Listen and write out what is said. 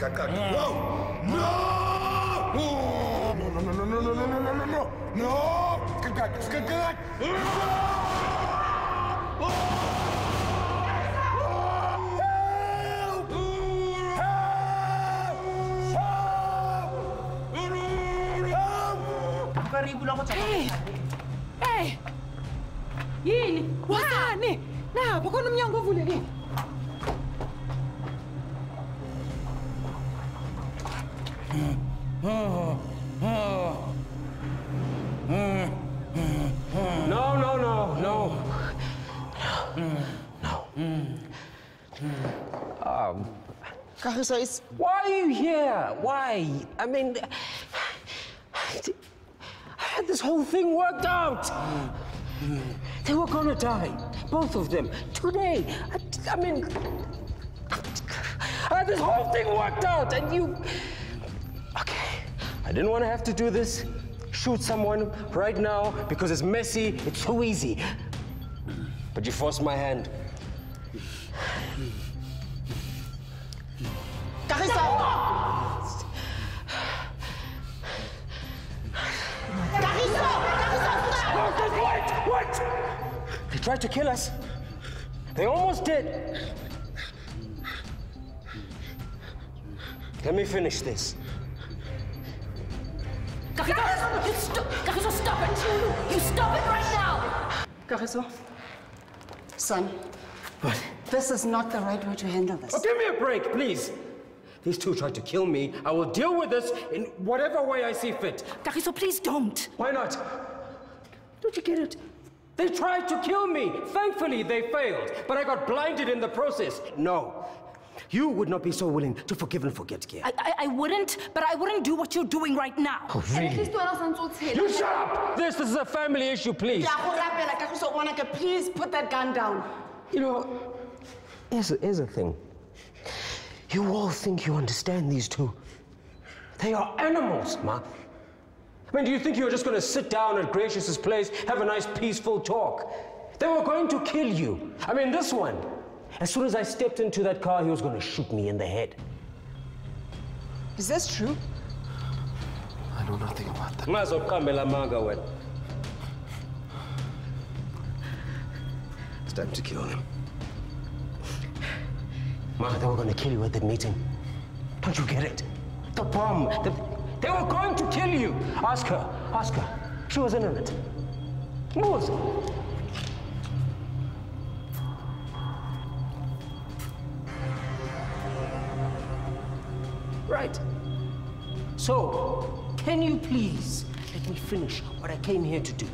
cut, cut. No! No! No! No, no, no, no, no, no, no, no, no, no! No! Cut, cut, cut, cut! Help! Help! Help! karibu lang ako sa Hey! Hey! Yini? Wani? Napha umnyango ovulekile. No, no, no, no. kagiso is Why are you here? Why? I mean, I had this whole thing worked out. They were gonna die, both of them, today. I, I mean, I had this whole thing worked out, and you. Okay, I didn't want to have to do this. Shoot someone right now because it's messy, it's so easy. But you forced my hand. kagiso kagiso kagiso Wait! Wait! They tried to kill us. They almost did. Let me finish this. Kagiso, you stop! Kagiso, stop it! You stop it right now! kagiso son What? this is not the right way to handle this Oh, give me a break, please. These two tried to kill me. I will deal with this in whatever way I see fit. Kagiso, please don't. Why not? Don't you get it? They tried to kill me. Thankfully, they failed. But I got blinded in the process. No. You would not be so willing to forgive and forget, Kia. I, I, I wouldn't, but I wouldn't do what you're doing right now. Oh, at least wena o santse o tshela You shut up! This, this is a family issue, please. ke a go rapela kagiso ngwanaka please put that gun down You know, here's, here's the thing. You all think you understand these two. They are animals, Ma. I mean, do you think you were just going to sit down at Gracious's place, have a nice peaceful talk? They were going to kill you. I mean, this one. As soon as I stepped into that car, he was going to shoot me in the head. is this true I know nothing about that. Mazoqambela manga wena. It's time to kill him. Ma, they were going to kill you at the meeting. Don't you get it? The bomb. The, they were going to kill you. Ask her. Ask her. She was in on it. Was. Right. So, can you please let me finish what I came here to do?